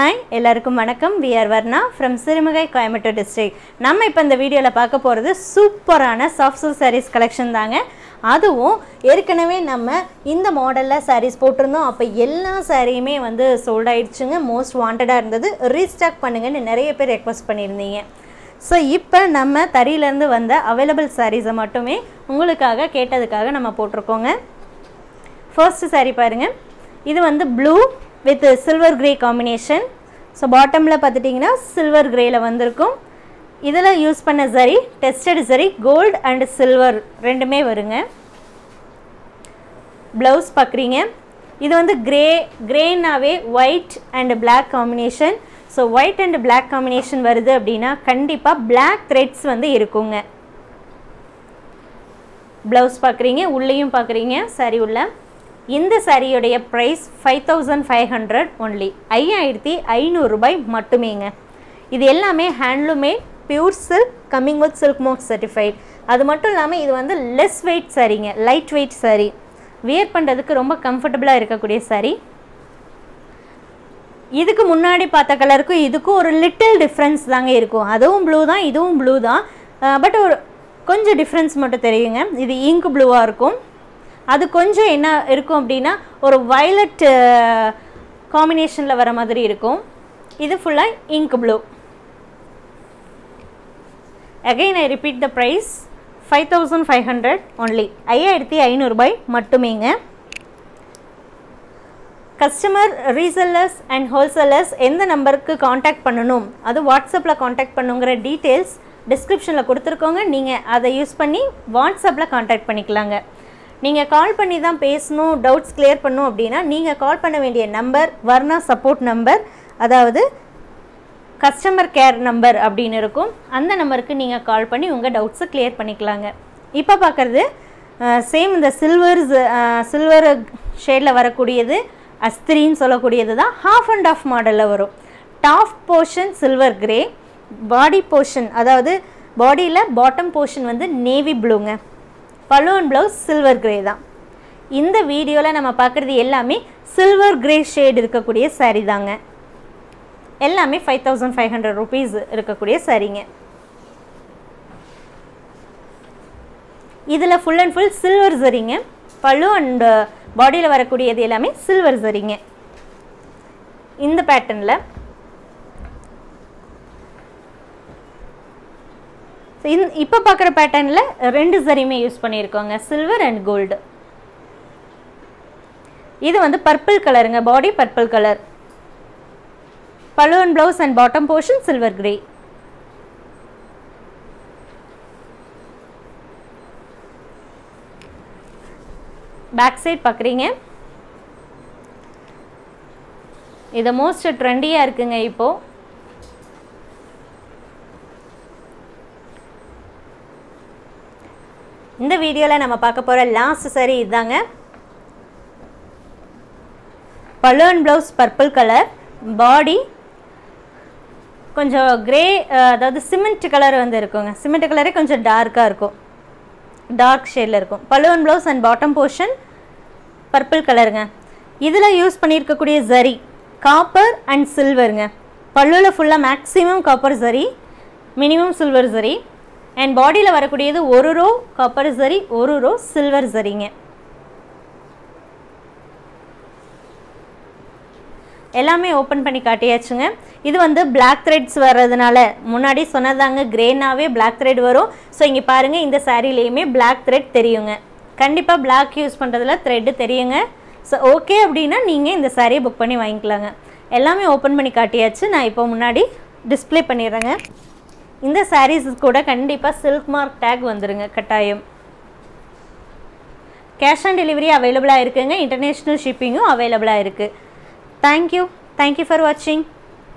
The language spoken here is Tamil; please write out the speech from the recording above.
ஹாய் எல்லாருக்கும் வணக்கம். We are Varna from Sirumugai Coimbatore district நம்ம இப்போ இந்த வீடியோவில் பார்க்க போகிறது சூப்பரான சாஃப்ட் சில்க் சாரீஸ் கலெக்ஷன் தாங்க. அதுவும் ஏற்கனவே நம்ம இந்த மாடலில் சாரீஸ் போட்டிருந்தோம். அப்போ எல்லா சாரியுமே வந்து சோல்ட் ஆயிடுச்சுங்க. மோஸ்ட் வாண்டடாக இருந்தது. ரீஸ்டாக் பண்ணுங்கன்னு நிறைய பேர் ரெக்வஸ்ட் பண்ணியிருந்தீங்க. ஸோ இப்போ நம்ம தறியிலேருந்து வந்த அவைலபிள் சாரீஸை மட்டுமே உங்களுக்காக கேட்டதுக்காக நம்ம போட்டிருக்கோங்க. ஃபர்ஸ்ட் saree பாருங்க. இது வந்து blue with silver grey combination so பாட்டமில் பார்த்துட்டிங்கன்னா சில்வர் கிரேயில் வந்திருக்கும். இதில் யூஸ் பண்ண சரி டெஸ்டட் சரி கோல்டு அண்ட் சில்வர் ரெண்டுமே வருங்க. ப்ளவுஸ் பார்க்குறீங்க. இது வந்து grey கிரேனாவே white and black combination so white and black combination வருது அப்படின்னா கண்டிப்பாக பிளாக் த்ரெட்ஸ் வந்து இருக்குங்க. ப்ளவுஸ் பார்க்குறீங்க உள்ளேயும் பார்க்குறீங்க சரி உள்ள. இந்த சாரியுடைய price five thousand five hundred only ஐயாயிரத்தி ஐநூறுரூபாய் மட்டுமேங்க. இது எல்லாமே handloom made pure silk coming with silk mark certified அது மட்டும் இல்லாமல் இது வந்து லெஸ் வெயிட் சாரீங்க லைட் வெயிட் சாரீ வியர் பண்ணுறதுக்கு ரொம்ப கம்ஃபர்டபுளாக இருக்கக்கூடிய சாரீ இதுக்கு முன்னாடி பார்த்த கலருக்கும் இதுக்கும் ஒரு லிட்டில் டிஃப்ரென்ஸ் தாங்க இருக்கும். அதுவும் ப்ளூ தான் இதுவும் ப்ளூ தான். பட் ஒரு கொஞ்சம் டிஃப்ரென்ஸ் மட்டும் தெரியுங்க. இது இங்க் ப்ளூவாக இருக்கும். அது கொஞ்சம் என்ன இருக்கும் அப்படின்னா ஒரு வயலட் காம்பினேஷனில் வர மாதிரி இருக்கும். இது ஃபுல்லாக ink blue again I repeat the price five thousand five hundred only ஐயாயிரத்தி ஐநூறுபாய் மட்டுமேங்க. கஸ்டமர் ரீசெல்லர்ஸ் அண்ட் ஹோல்சேலர்ஸ் எந்த நம்பருக்கு காண்டாக்ட் பண்ணணும்? அது வாட்ஸ்அப்பில் காண்டாக்ட் பண்ணுங்கிற டீட்டெயில்ஸ் டிஸ்கிரிப்ஷனில் கொடுத்துருக்கோங்க. நீங்கள் அதை யூஸ் பண்ணி வாட்ஸ்அப்பில் காண்டாக்ட் பண்ணிக்கலாங்க. நீங்கள் கால் பண்ணி தான் பேசணும் டவுட்ஸ் கிளியர் பண்ணணும் அப்படின்னா நீங்கள் கால் பண்ண வேண்டிய நம்பர் வர்ணா சப்போர்ட் நம்பர் அதாவது கஸ்டமர் கேர் நம்பர் அப்படின்னு இருக்கும். அந்த நம்பருக்கு நீங்கள் கால் பண்ணி உங்கள் டவுட்ஸை கிளியர் பண்ணிக்கலாங்க. இப்போ பார்க்குறது சேம் இந்த சில்வர்ஸ் சில்வர் ஷேடில் வரக்கூடியது அஸ்திரின்னு சொல்லக்கூடியது தான் ஹாஃப் அண்ட் ஆஃப் மாடலில் வரும். Top portion silver grey body portion அதாவது பாடியில் பாட்டம் போர்ஷன் வந்து நேவி ப்ளூங்க பலூன் ப்ளவுஸ் சில்வர் கிரே தான். இந்த வீடியோவில் நம்ம பார்க்குறது எல்லாமே சில்வர் கிரே ஷேட் இருக்கக்கூடிய சாரீ தாங்க. எல்லாமே five thousand five hundred rupees இருக்கக்கூடிய சாரீங்க இதில் ஃபுல் அண்ட் ஃபுல் சில்வர் சரிங்க பழு அண்ட் பாடியில் வரக்கூடியது எல்லாமே சில்வர் சரிங்க இந்த பேட்டர்னில் இந் இப்போ பார்க்குற பேட்டர்னில் ரெண்டு சரியுமே யூஸ் பண்ணியிருக்கோங்க. சில்வர் அண்ட் கோல்டு இது வந்து பர்பிள் கலருங்க body purple colour balloon blouse and bottom portion silver grey back side பார்க்குறீங்க இது மோஸ்ட் ட்ரெண்டியாக இருக்குங்க இப்போது இந்த வீடியோவில் நம்ம பார்க்க போகிற லாஸ்ட் சரி இதுதாங்க balloon blouse purple colour body கொஞ்சம் கிரே அதாவது சிமெண்ட் கலர் வந்து இருக்குங்க. சிமெண்ட் கலரே கொஞ்சம் டார்க்காக இருக்கும். டார்க் ஷேடில் இருக்கும். Balloon blouse and bottom portion purple கலருங்க இதில் யூஸ் பண்ணியிருக்கக்கூடிய ஜரி காப்பர் அண்ட் சில்வருங்க பல்லுவில் ஃபுல்லாக maximum copper zari minimum silver zari and பாடியில் வரக்கூடியது ஒரு ரோ காப்பர் சரி ஒரு ரோ சில்வர் சரிங்க எல்லாமே ஓப்பன் பண்ணி காட்டியாச்சுங்க. இது வந்து பிளாக் த்ரெட்ஸ் வர்றதுனால முன்னாடி சொன்னதாங்க கிரேனாவே பிளாக் த்ரெட் வரும். ஸோ இங்கே பாருங்கள் இந்த சாரீலேயுமே பிளாக் த்ரெட் தெரியுங்க. கண்டிப்பாக பிளாக் யூஸ் பண்ணுறதுல த்ரெட்டு தெரியுங்க. ஸோ ஓகே அப்படின்னா நீங்கள் இந்த சாரியை புக் பண்ணி வாங்கிக்கலாங்க. எல்லாமே ஓப்பன் பண்ணி காட்டியாச்சு. நான் இப்போ முன்னாடி டிஸ்பிளே பண்ணிடுறேங்க. இந்த சாரீஸ் கூட கண்டிப்பாக சில்க் மார்க் டேக் வந்துடுங்க கட்டாயம். கேஷ் ஆன் டெலிவரி அவைலபிளாக இருக்குங்க. இன்டர்நேஷ்னல் ஷிப்பிங்கும் அவைலபிளாக இருக்குது தேங்க்யூ தேங்க்யூ ஃபார் வாட்சிங்